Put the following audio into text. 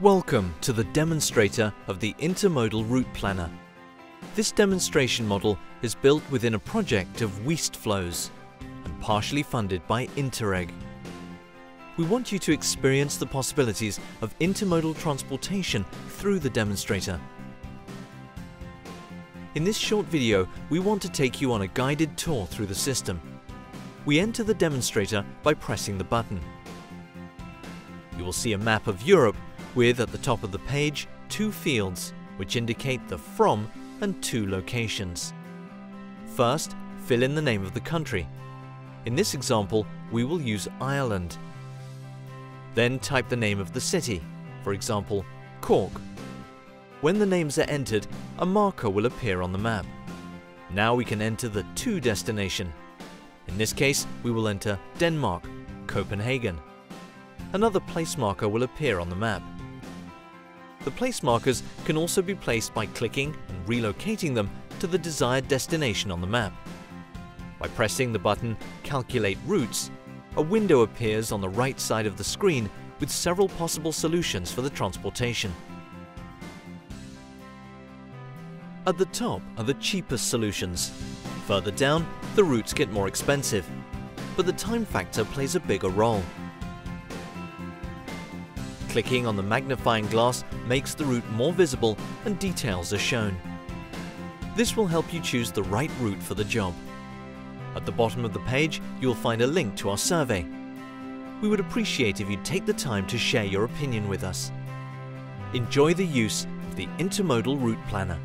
Welcome to the demonstrator of the Intermodal Route Planner. This demonstration model is built within a project of Weastflows and partially funded by Interreg. We want you to experience the possibilities of intermodal transportation through the demonstrator. In this short video, we want to take you on a guided tour through the system. We enter the demonstrator by pressing the button. You will see a map of Europe with at the top of the page two fields which indicate the from and to locations. First, fill in the name of the country. In this example, we will use Ireland. Then type the name of the city, for example, Cork. When the names are entered, a marker will appear on the map. Now we can enter the to destination. In this case, we will enter Denmark, Copenhagen. Another place marker will appear on the map. The place markers can also be placed by clicking and relocating them to the desired destination on the map. By pressing the button Calculate Routes, a window appears on the right side of the screen with several possible solutions for the transportation. At the top are the cheapest solutions. Further down, the routes get more expensive, but the time factor plays a bigger role. Clicking on the magnifying glass makes the route more visible and details are shown. This will help you choose the right route for the job. At the bottom of the page, you'll find a link to our survey. We would appreciate if you'd take the time to share your opinion with us. Enjoy the use of the Intermodal Route Planner.